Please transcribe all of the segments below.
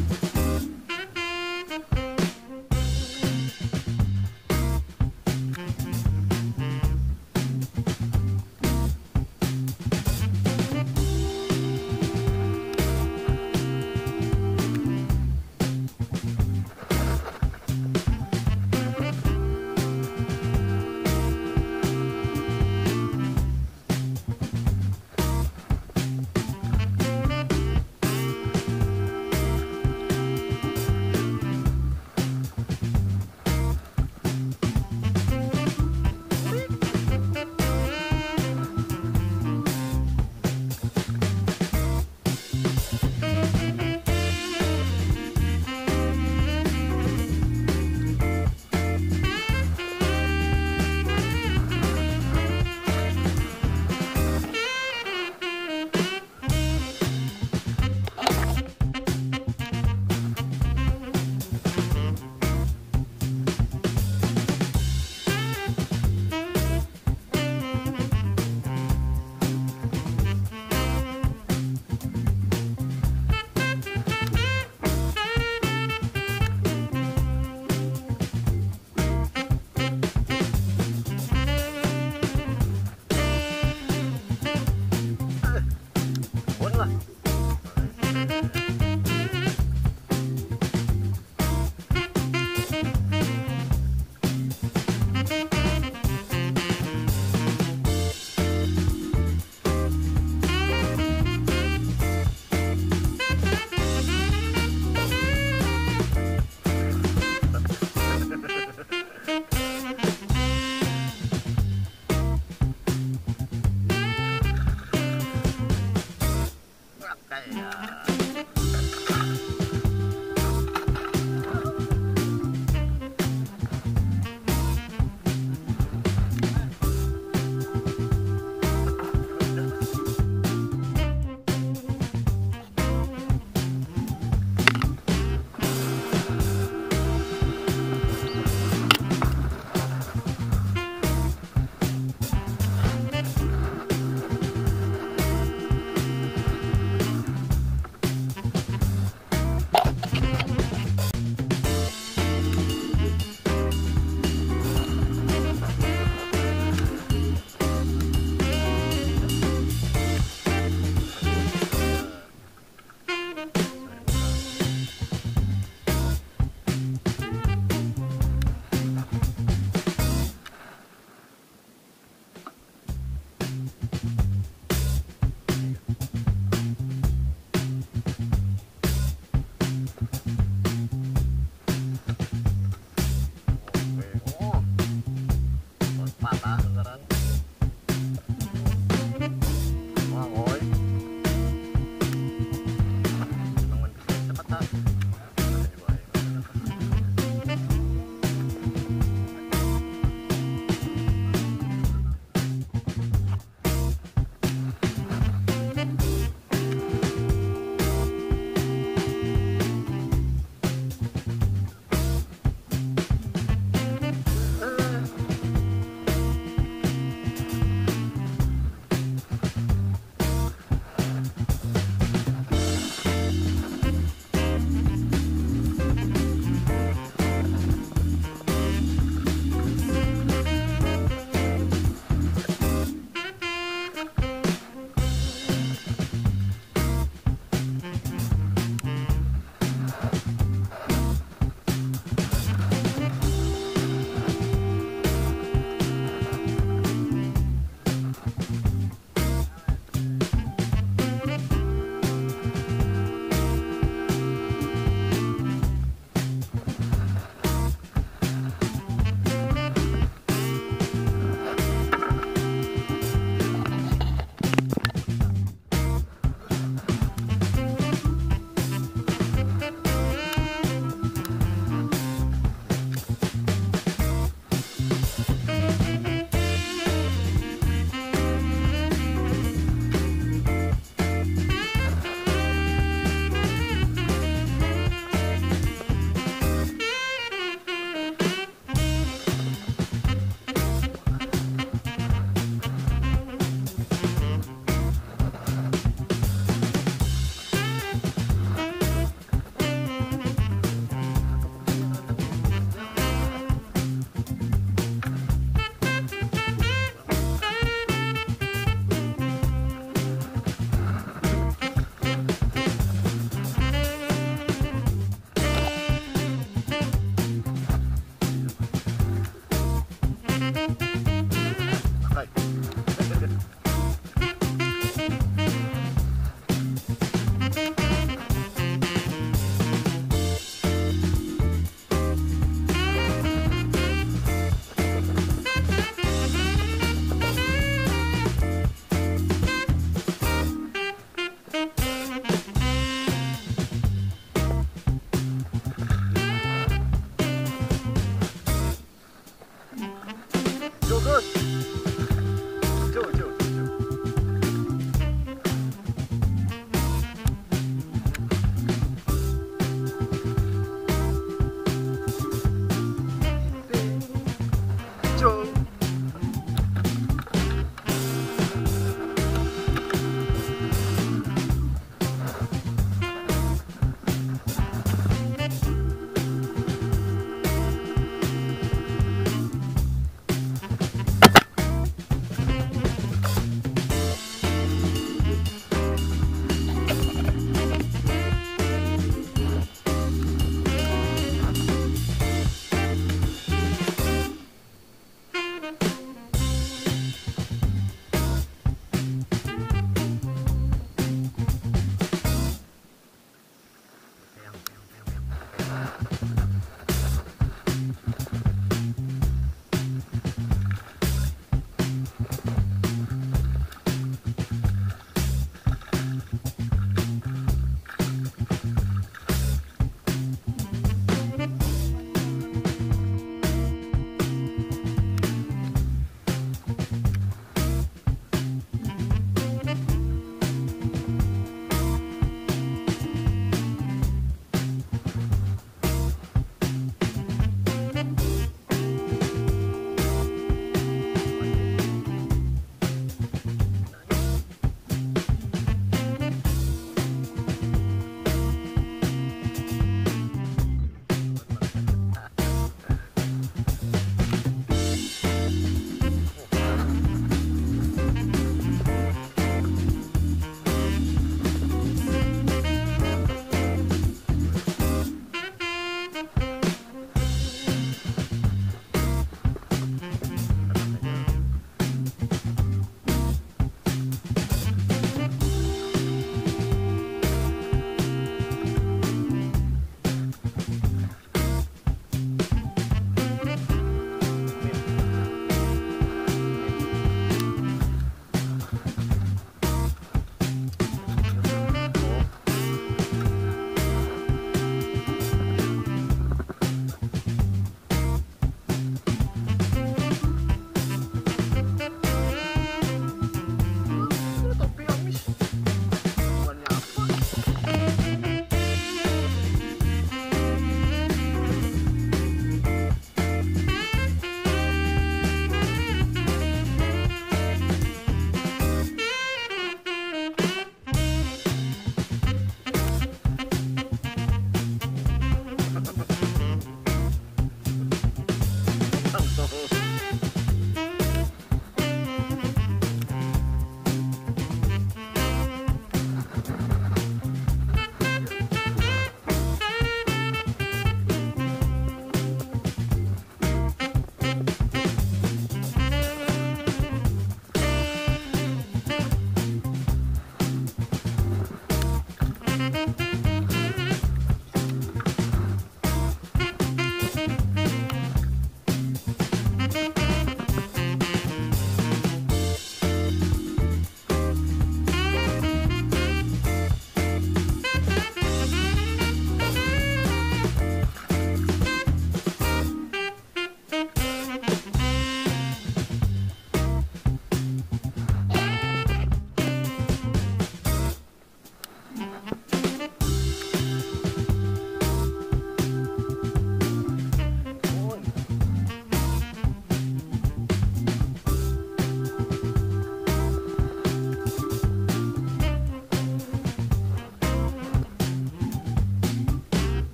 Пока.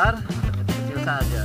Besar kecil saja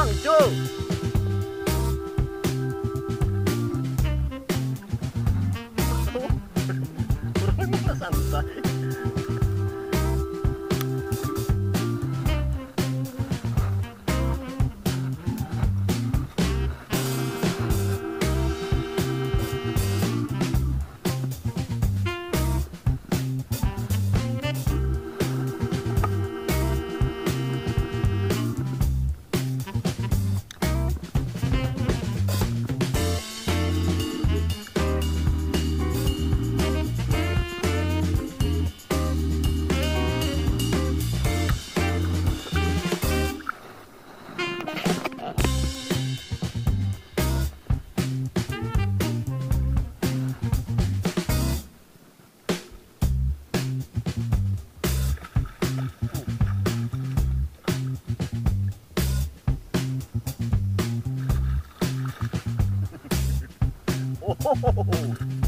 放纵 Oh.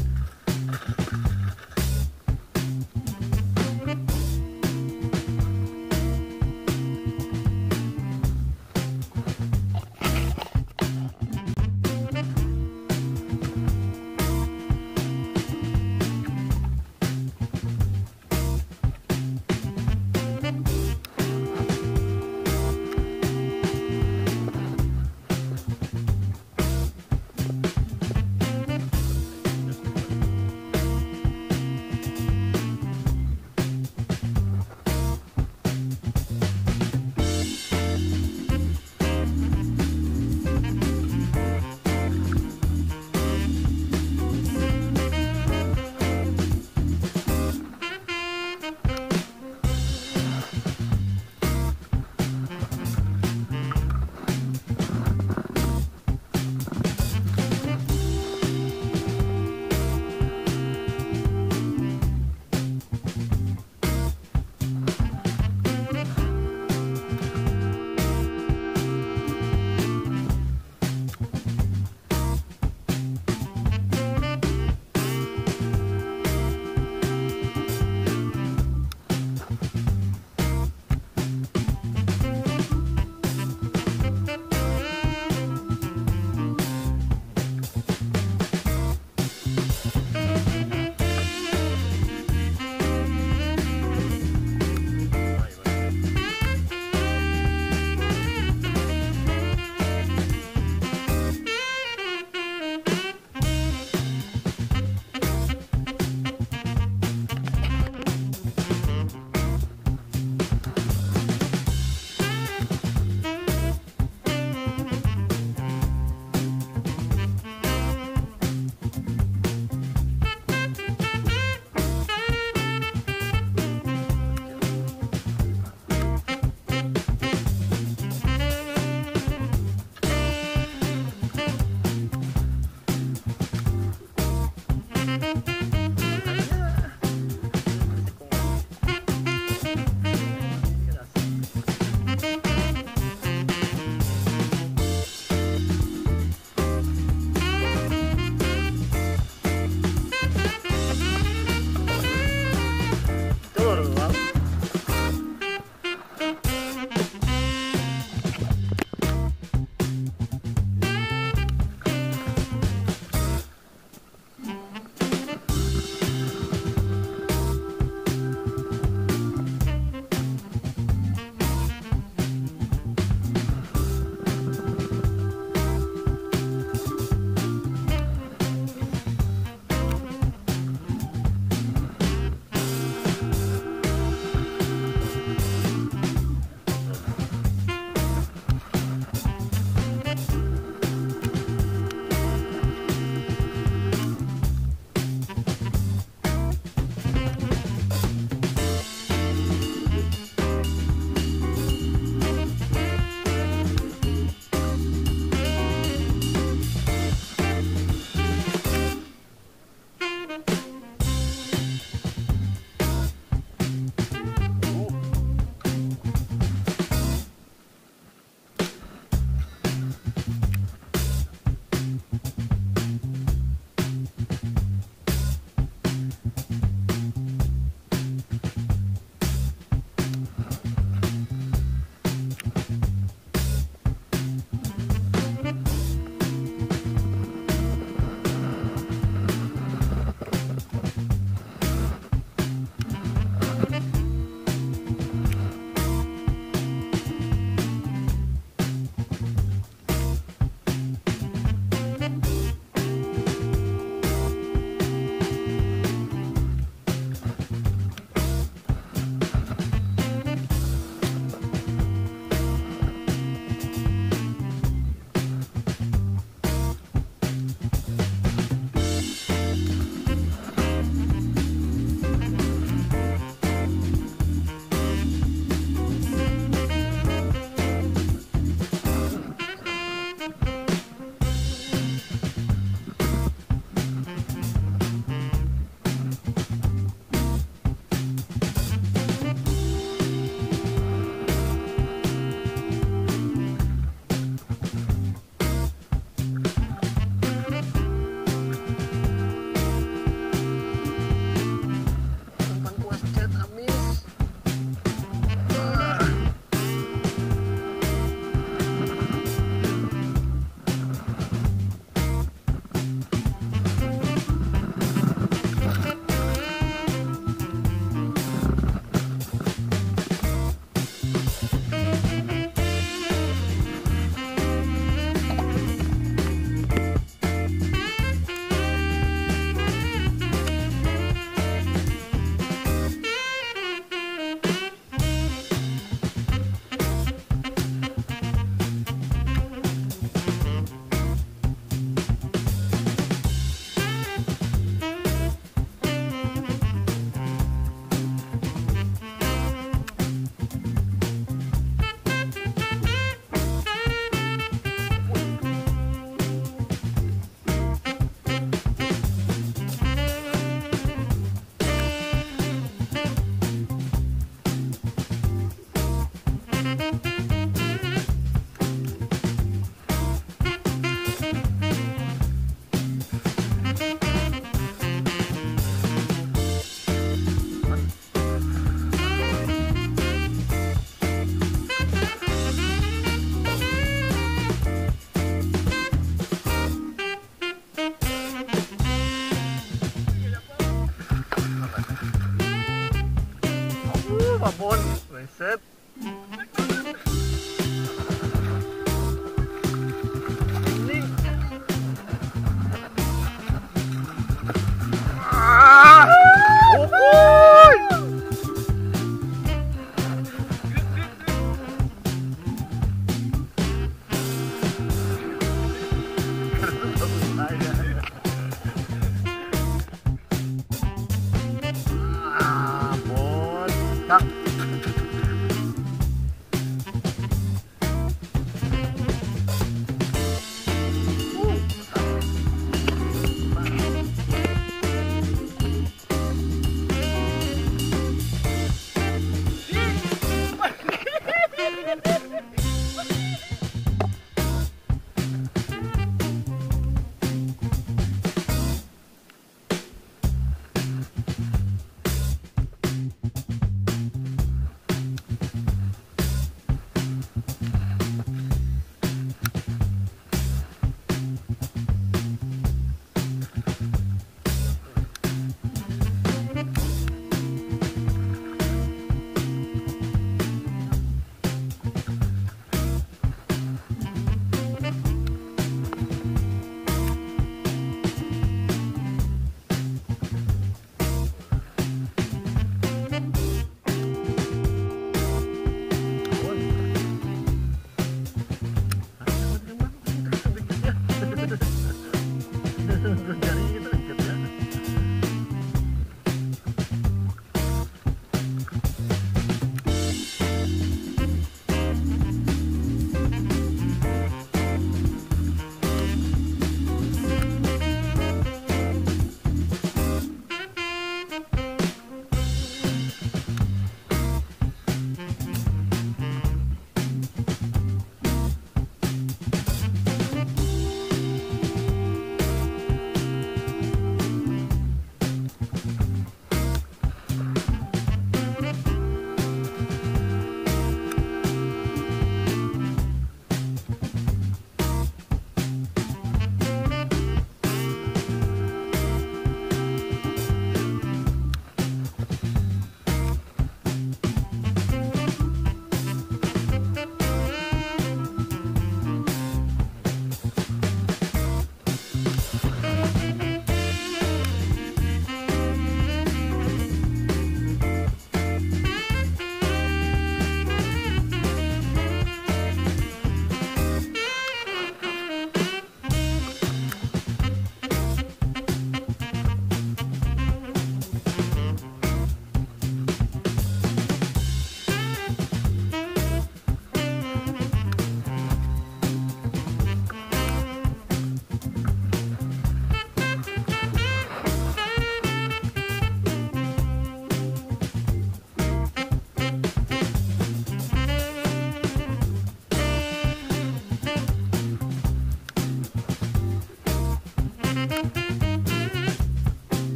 감사합니다.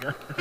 really good.